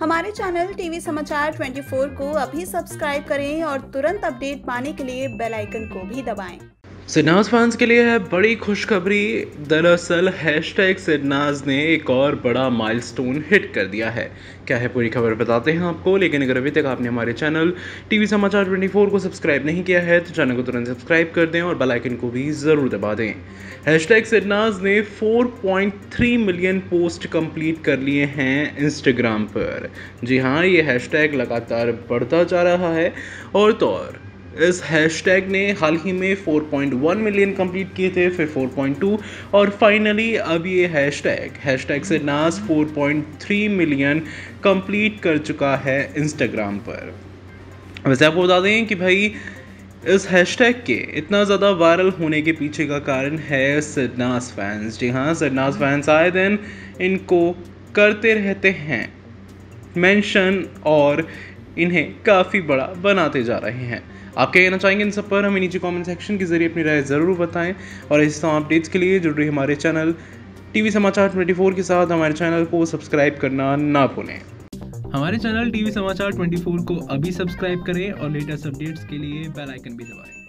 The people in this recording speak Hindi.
हमारे चैनल टीवी समाचार 24 को अभी सब्सक्राइब करें और तुरंत अपडेट पाने के लिए बेल आइकन को भी दबाएँ। सिडनाज फैंस के लिए है बड़ी खुशखबरी। दरअसल हैश टैग सिडनाज ने एक और बड़ा माइलस्टोन हिट कर दिया है। क्या है पूरी खबर बताते हैं आपको, लेकिन अगर अभी तक आपने हमारे चैनल टीवी समाचार 24 को सब्सक्राइब नहीं किया है तो चैनल को तुरंत सब्सक्राइब कर दें और बेल आइकन को भी ज़रूर दबा दें। हैश टैग सिडनाज ने 4.3 मिलियन पोस्ट कंप्लीट कर लिए हैं इंस्टाग्राम पर। जी हाँ ये हैशटैग लगातार बढ़ता जा रहा है। और तो और इस हैशटैग ने हाल ही में 4.1 मिलियन कंप्लीट किए थे, फिर 4.2 और फाइनली अब ये हैशटैग हैशटैग से नाज 4.3 मिलियन कंप्लीट कर चुका है इंस्टाग्राम पर। वैसे आपको बता दें कि भाई, इस हैशटैग के इतना ज़्यादा वायरल होने के पीछे का कारण है सिडनास फैंस जी हाँ सिडनास फैंस आए दिन इनको करते रहते हैं। मेंशन और इन्हें काफ़ी बड़ा बनाते जा रहे हैं। आप क्या कहना चाहेंगे इन सब पर? हमें नीचे कमेंट सेक्शन के ज़रिए अपनी राय ज़रूर बताएँ। और इस तरह अपडेट्स के लिए जुड़ रही हमारे चैनल टीवी समाचार 24 के साथ। हमारे चैनल को सब्सक्राइब करना ना भूलें। हमारे चैनल टीवी समाचार 24 को अभी सब्सक्राइब करें और लेटेस्ट अपडेट्स के लिए बेल आइकन भी दबाएँ।